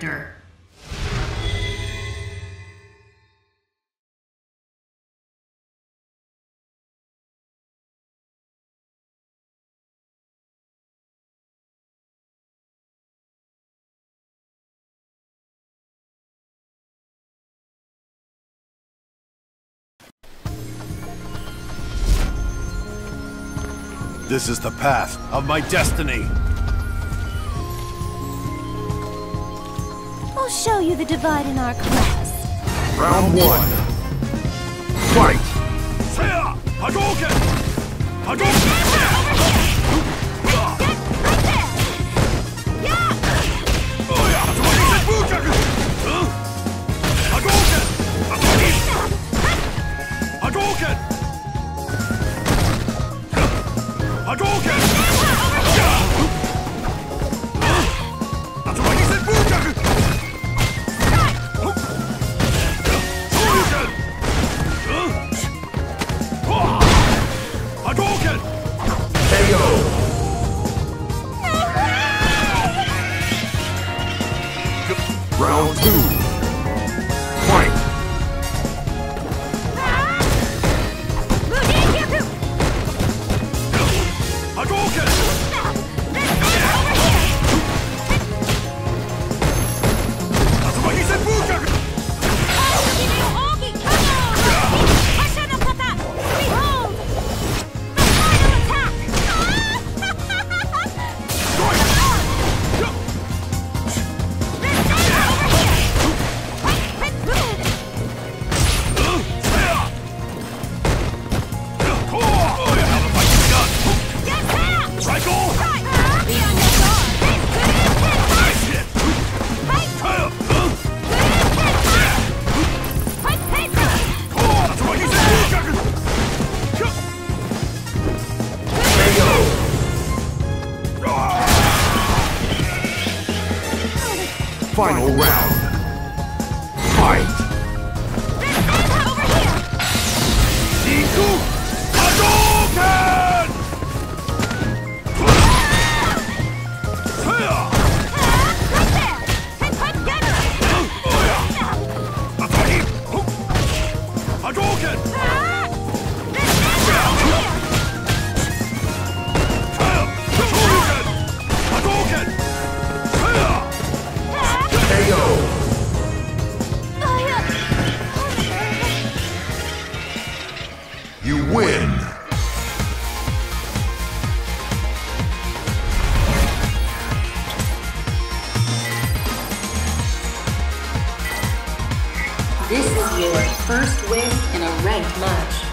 character. This is the path of my destiny. I'll show you the divide in our class. Round one. Fight! Seiya! Hadouken! Hadouken! Hadouken! Hadouken! Round two. Final round. This is your first win in a ranked match.